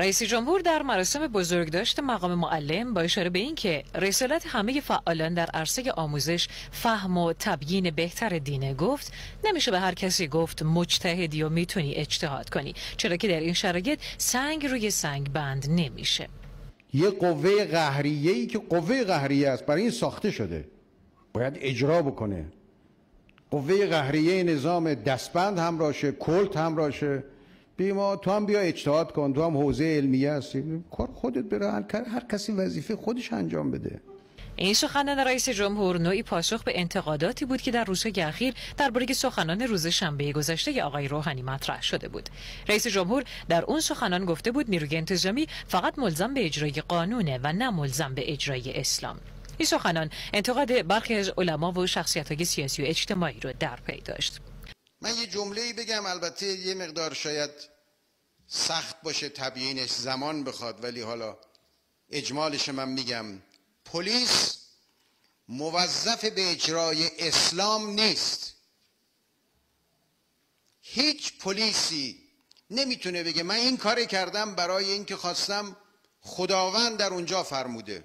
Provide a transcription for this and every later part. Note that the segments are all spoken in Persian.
رئیس جمهور در مراسم بزرگداشت مقام معلم با اشاره به اینکه رسالت همه فعالان در عرصه آموزش فهم و تبیین بهتر دینه گفت نمیشه به هر کسی گفت مجتهدی و می‌تونی اجتهاد کنی چرا که در این شرایط سنگ روی سنگ بند نمیشه. یه قوه قهریه ای که قوه قهریه است برای این ساخته شده. باید اجرا بکنه. قوه قهریه نظام دستبند همراشه کلت همراشه بیما تو هم بیا اجتهاد کن تو هم حوزه علمیه هستی کار خودت بره هر کسی وظیفه خودش انجام بده این سخنان رئیس جمهور نوعی پاسخ به انتقاداتی بود که در روزهای اخیر درباره سخنان روز شنبه گذشته آقای روحانی مطرح شده بود. رئیس جمهور در اون سخنان گفته بود نیروی انتظامی فقط ملزم به اجرای قانونه و نه ملزم به اجرای اسلام. این سخنان انتقاد برخی از علما و شخصیت سیاسی و اجتماعی رو در پی داشت. من یه جمله بگم البته یه مقدار شاید سخت باشه تبیینش زمان بخواد ولی حالا اجمالش من میگم. پلیس موظف به اجرای اسلام نیست. هیچ پلیسی نمی‌تونه بگه من این کار کردم برای اینکه خواستم خداوند در اونجا فرموده.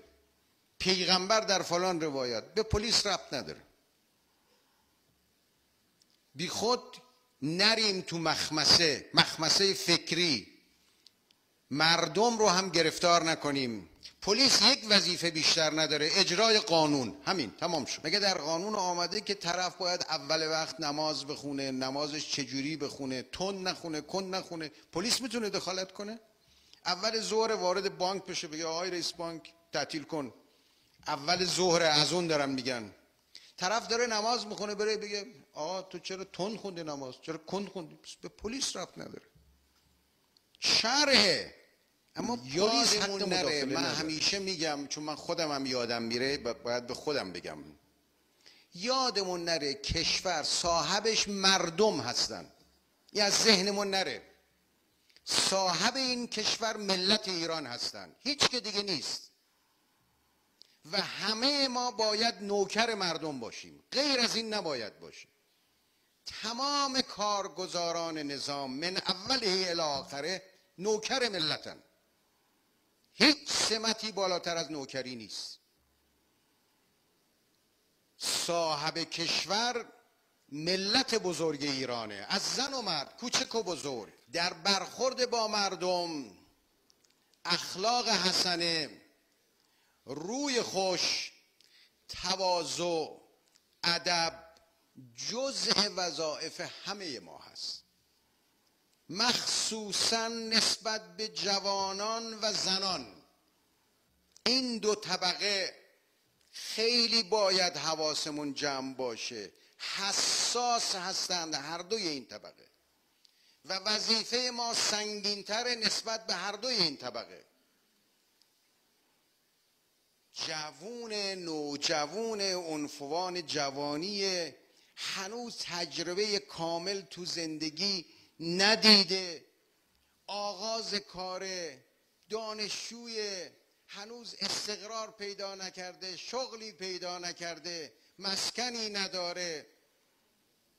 پیغمبر در فلان روایت. به پلیس ربط نداره. بی خود نریم تو مخمسه مخمسه فکری. مردم رو هم گرفتار نکنیم. پلیس یک وظیفه بیشتر نداره اجرای قانون. همین تمام شد. مگه در قانون آمده که طرف باید اول وقت نماز بخونه نمازش چجوری بخونه تون نخونه کن نخونه؟ پلیس می‌تونه دخالت کنه؟ اول ظهر وارد بانک بشه بگه آقای رئیس بانک تعطیل کن. اول ظهر از اون دارم میگن. طرف داره نماز می‌خونه بره بگه آقا تو چرا تون خوندی نماز؟ چرا کند خوندی؟ به پلیس رفت نداره. شرحه. اما پلیس حق نره. من همیشه میگم چون من خودم هم یادم میره باید به خودم بگم. یادمون نره کشور صاحبش مردم هستن. یا از ذهنمون نره. صاحب این کشور ملت ایران هستن. هیچ که دیگه نیست. و همه ما باید نوکر مردم باشیم. غیر از این نباید باشیم. تمام کارگزاران نظام من اوله الی آخره نوکر ملتن. هیچ سمتی بالاتر از نوکری نیست. صاحب کشور ملت بزرگ ایرانه. از زن و مرد کوچک و بزرگ. در برخورد با مردم اخلاق حسنه. روی خوش تواضع ادب جزء وظایف همه ما هست. مخصوصا نسبت به جوانان و زنان. این دو طبقه خیلی باید حواسمون جمع باشه. حساس هستند هر دوی این طبقه. و وظیفه ما سنگینتر نسبت به هر دوی این طبقه. جوون نوجوون عنفوان جوانی هنوز تجربه کامل تو زندگی ندیده. آغاز کار دانشجوی هنوز استقرار پیدا نکرده شغلی پیدا نکرده مسکنی نداره.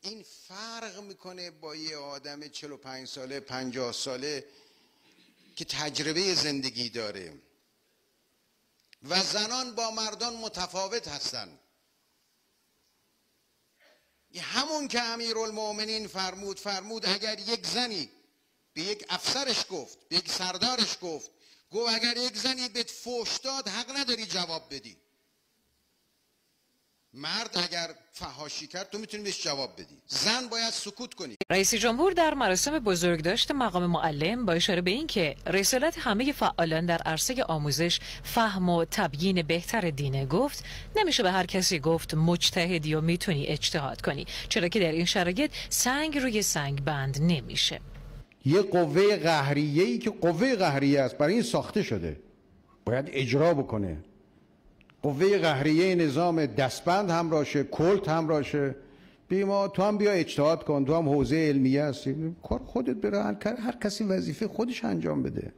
این فرق می‌کنه با یه آدم 45 ساله 50 ساله که تجربه زندگی داره. و زنان با مردان متفاوت هستند. همون که المؤمنین فرمود فرمود اگر یک زنی به یک افسرش گفت به یک سردارش گفت گفت اگر یک زنی بهت فوش داد حق نداری جواب بدی. مرد اگر فهاشی کرد تو می‌تونی بهش جواب بدی. زن باید سکوت کنی. رئیس جمهور در مراسم بزرگداشت مقام معلم با اشاره به اینکه رسالت همه فعالان در عرصه آموزش فهم و تبیین بهتر دینه گفت نمیشه به هر کسی گفت مجتهدی و می‌تونی اجتهاد کنی چرا که در این شرایط سنگ روی سنگ بند نمیشه. یه قوه قهریه ای که قوه قهریه است برای این ساخته شده. باید اجرا بکنه. قوه قهریه نظام دستبند همراشه کلت همراشه بیما تو هم بیا اجتهاد کن تو هم حوزه علمیه هستی. کار خودت بره هر کسی وظیفه خودش انجام بده.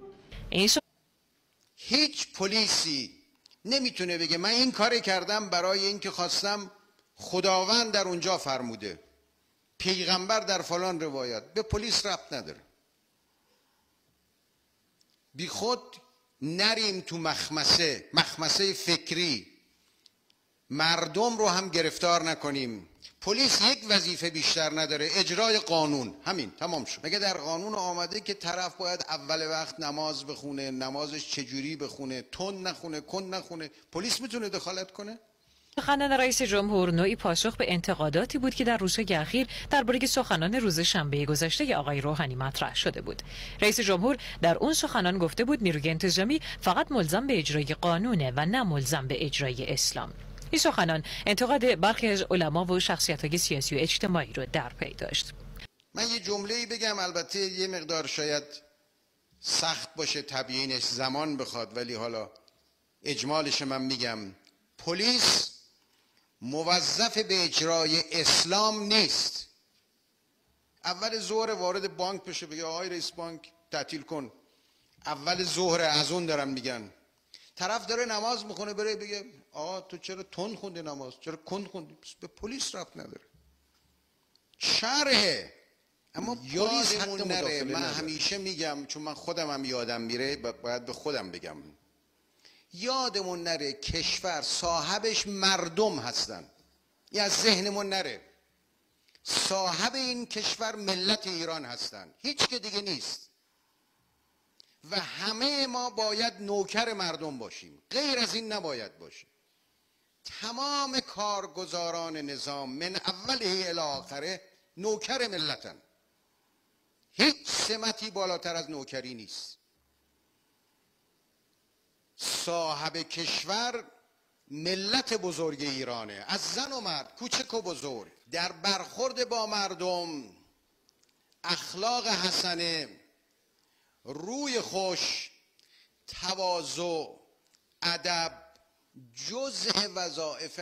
هیچ پلیسی نمی‌تونه بگه من این کار کردم برای اینکه خواستم خداوند در اونجا فرموده. پیغمبر در فلان روایت. به پلیس ربط نداره. بی خود نریم تو مخمسه مخمسه فکری. مردم رو هم گرفتار نکنیم. پلیس یک وظیفه بیشتر نداره اجرای قانون. همین تمام شد. مگه در قانون آمده که طرف باید اول وقت نماز بخونه نمازش چجوری بخونه تون نخونه کن نخونه؟ پلیس می‌تونه دخالت کنه؟ سخنان رئیس جمهور نوعی پاسخ به انتقاداتی بود که در روزهای اخیر درباره سخنان روز شنبه گذشته آقای روحانی مطرح شده بود. رئیس جمهور در اون سخنان گفته بود نیروی انتظامی فقط ملزم به اجرای قانونه و نه ملزم به اجرای اسلام. این سخنان انتقاد برخی از علما و شخصیت های سیاسی و اجتماعی رو در پی داشت. من یه جمله بگم البته یه مقدار شاید سخت باشه تبیینش زمان بخواد ولی حالا اجمالش من میگم پلیس موظف به اجرای اسلام نیست. اول ظهر وارد بانک بشه بگه آقای رئیس بانک تعطیل کن. اول ظهر از اون دارن میگن. طرف داره نماز می‌خونه بره بگه آقا تو چرا تون خوندی نماز؟ چرا کند خوندی؟ به پلیس رفت نداره. شرحه. اما یادمون نره. من همیشه میگم چون من خودم هم یادم میره باید به خودم بگم. یادمون نره کشور صاحبش مردم هستن. این از ذهنمون نره. صاحب این کشور ملت ایران هستن. هیچ که دیگه نیست. و همه ما باید نوکر مردم باشیم. غیر از این نباید باشیم. تمام کارگزاران نظام من اوله الی آخره نوکر ملتن. هیچ سمتی بالاتر از نوکری نیست. صاحب کشور ملت بزرگ ایرانه. از زن و مرد کوچک و بزرگ. در برخورد با مردم اخلاق حسنه روی خوش تواضع ادب جزء وظایف